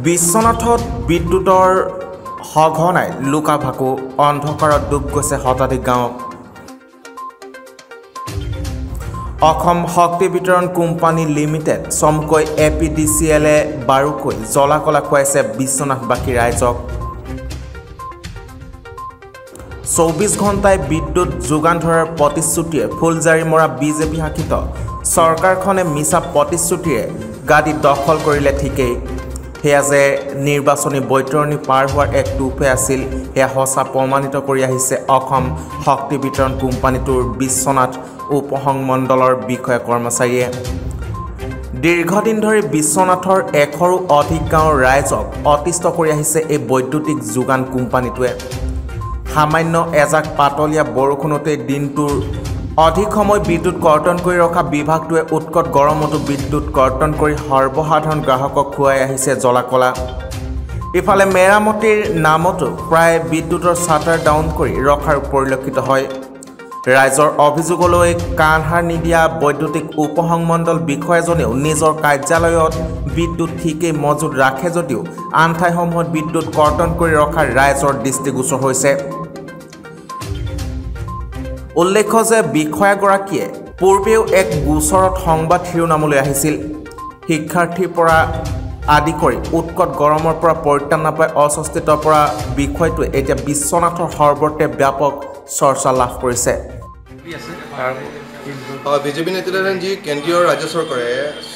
বিশ্বনাথত বিদ্যুতৰ সঘনাই লুকা ভাকু অন্ধকাৰত ডুব গৈছে শতাধিক গাঁও। অসম শক্তি বিতৰণ কোম্পানী লিমিটেড চমুকৈ এ পি ডি চি এলে বাৰুকৈ জ্বলা কলা খুৱাইছে বিশ্বনাথবাসী ৰাইজক। চৌবিছ ঘণ্টাই বিদ্যুৎ যোগান ধৰাৰ প্ৰতিশ্ৰুতিৰে ফুলজাৰি মৰা বিজেপি শাসিত চৰকাৰখনে মিছা প্ৰতিশ্ৰুতিৰে গাদী দখল কৰিলে ঠিকেই। সেয়া যে নিৰ্বাচনী বৈতৰণি পাৰ হোৱাৰ এক টুপে আছিল সেয়া সঁচা প্ৰমাণিত কৰি আহিছে অসম শক্তি বিতৰণ কোম্পানীটোৰ বিশ্বনাথ উপসংমণ্ডলৰ বিষয়া কৰ্মচাৰীয়ে। দীৰ্ঘদিন ধৰি বিশ্বনাথৰ এশৰো অধিক গাঁৱৰ ৰাইজক অতিষ্ঠ কৰি আহিছে এই বৈদ্যুতিক যোগান কোম্পানীটোৱে। সামান্য এজাক পাতলীয়া বৰষুণতেই দিনটোৰ অধিক সময় বিদ্যুৎ কৰ্তন কৰি ৰখা বিভাগটোৱে উৎকট গৰমতো বিদ্যুৎ কৰ্তন কৰি সৰ্বসাধাৰণ গ্ৰাহকক খুৱাই আহিছে জ্বলাকলা। ইফালে মেৰামতিৰ নামতো প্ৰায় বিদ্যুতৰ চাটাৰ ডাউন কৰি ৰখাৰ পৰিলক্ষিত হয়। ৰাইজৰ অভিযোগলৈ কাণসাৰ নিদিয়া বৈদ্যুতিক উপসংমণ্ডল বিষয়াজনেও নিজৰ কাৰ্যালয়ত বিদ্যুৎ ঠিকেই মজুত ৰাখে যদিও আন ঠাইসমূহত বিদ্যুৎ কৰ্তন কৰি ৰখাৰ ৰাইজৰ দৃষ্টিগোচৰ হৈছে। উল্লেখ্য যে বিষয়াগৰাকীয়ে পূৰ্বেও এক গোচৰত সংবাদ শিৰোনামলৈ আহিছিল। শিক্ষাৰ্থীৰ পৰা আদি কৰি উৎকট গৰমৰ পৰা পৰিত্ৰাণ নাপাই অস্বস্তিত পৰা বিষয়টোৱে এতিয়া বিশ্বনাথৰ সৰ্বত্ৰে ব্যাপক চৰ্চা লাভ কৰিছে। বিজেপি নেতৃত্বাধীন যি কেন্দ্ৰীয় ৰাজ্য চৰকাৰে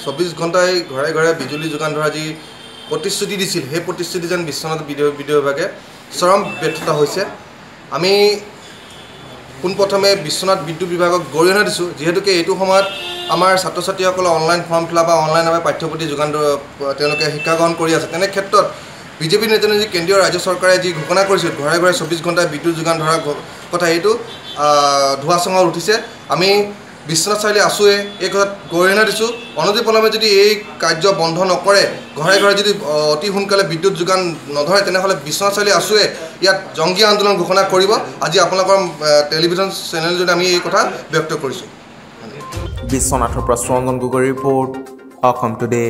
চৌবিছ ঘণ্টাই ঘৰে ঘৰে বিজুলী যোগান ধৰা যি প্ৰতিশ্ৰুতি দিছিল সেই প্ৰতিশ্ৰুতি যেন বিশ্বনাথ বিদ্যুৎ বিদ্যুৎ বিভাগে চৰম ব্যৰ্থতা হৈছে। আমি পোনপ্ৰথমে বিশ্বনাথ বিদ্যুৎ বিভাগক গৰিহণা দিছোঁ যিহেতুকে এইটো সময়ত আমাৰ ছাত্ৰ ছাত্ৰীসকলে অনলাইন ফৰ্ম ফিল আপ বা অনলাইনভাৱে পাঠ্যপুথি যোগান তেওঁলোকে শিক্ষা গ্ৰহণ কৰি আছে। তেনে ক্ষেত্ৰত বিজেপি নেতৃত্বাধীন যি কেন্দ্ৰীয় ৰাজ্য চৰকাৰে যি ঘোষণা কৰিছিল ঘৰে ঘৰে চৌবিছ ঘণ্টাই বিদ্যুৎ যোগান ধৰা ঘ- কথা এইটো আহ, ধোঁৱা চঙত উঠিছে। আমি বিশ্বনাথ চাৰিআলি আছোঁৱে এই কথাত গৰিহণা দিছোঁ। অনতিপলমে যদি এই কাৰ্য বন্ধ নকৰে ঘৰে ঘৰে যদি অতি সোনকালে বিদ্যুৎ যোগান নধৰে তেনেহ'লে বিশ্বনাথ চাৰিআলি আছোঁৱে ইয়াত জংগী আন্দোলন ঘোষণা কৰিব। আজি আপোনালোকৰ টেলিভিশ্যন চেনেলযোগে আমি এই কথা ব্যক্ত কৰিছোঁ। বিশ্বনাথৰ পৰা চন্দন গগৈৰ ৰিপৰ্ট অসম টুডে।